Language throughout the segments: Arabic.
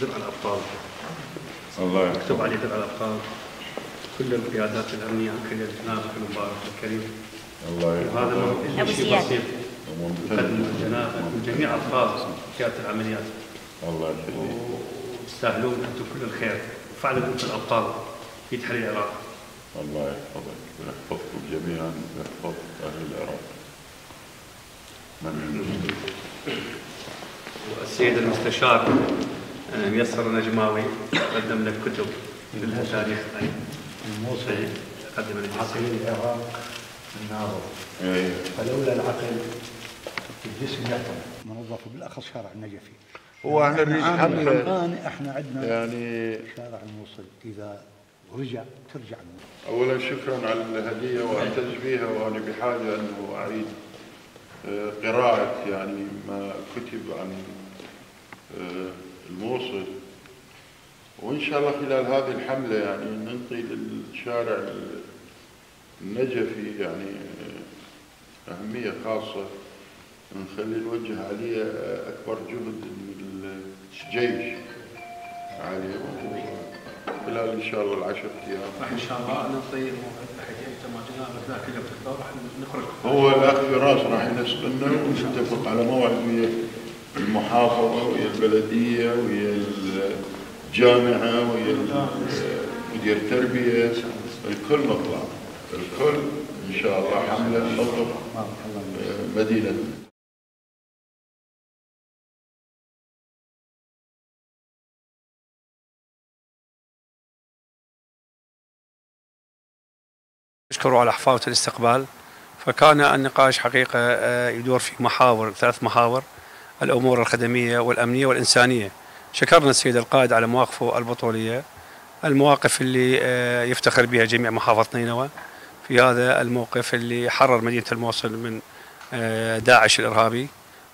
درع الأبطال. الله مكتوب عليه درع الأبطال. كل القيادات الأمنية كل جنابك المبارك الكريم. الله وهذا يحفظك ما أبو شيء. بسيط. وممتاز. يقدم جنابك وجميع ألفاظ قيادة العمليات. الله يخليك وتستاهلون أنتم كل الخير. فعلا أنتم الأبطال في تحرير العراق. الله يحفظك. ويحفظكم جميعا. ويحفظ أهل العراق. من والسيد المستشار ميسر النجماوي قدم لك كتب كلها تاريخ. الموصل أي. قدم لك عقل العراق الناظر. إيه. فلولا العقل الجسم يعطل منظف بالأخص شارع النجفي. هو إحنا عام حمله الحمقان إحنا عندنا يعني شارع الموصل. إذا رجع ترجع الموصل. اولا شكرا على الهدية واعتز بها وأنا بحاجة أنه أعيد آه، قراءة يعني ما كتب عن آه، الموصل. وإن شاء الله خلال هذه الحملة يعني ننطي للشارع النجفي يعني أهمية خاصة. نخلي الوجه عليه أكبر جهد من الجيش. عليه خلال إن شاء الله العشر أيام. راح إن شاء الله نعطي موعد حكي انت ما جنابك ذاك اليوم راح نخرج هو الأخ فراس راح ينسقنا ونتفق على موعد ويا المحافظة ويا البلدية ويا الجامعة ويا مدير التربيه الكل نطلع الكل إن شاء الله حملة نظف مدينة. اشكروا على حفاوة الاستقبال. فكان النقاش حقيقة آه، يدور في محاور ثلاث محاور. الأمور الخدمية والأمنية والإنسانية. شكرنا السيد القائد على مواقفه البطولية. المواقف اللي آه، يفتخر بها جميع محافظة نينوى في هذا الموقف اللي حرر مدينة الموصل من آه، داعش الإرهابي.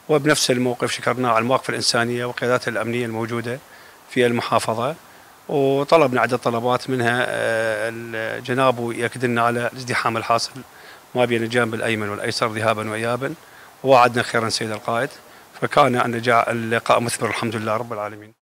وبنفس الموقف شكرناه على المواقف الإنسانية والقيادات الأمنية الموجودة في المحافظة. وطلبنا عدة طلبات منها آه، جنابه يأكد لنا على الازدحام الحاصل ما بين الجانب الأيمن والأيسر ذهابا وإيابا. ووعدنا خيرا سيد القائد. فكان النجاح اللقاء مثمر الحمد لله رب العالمين.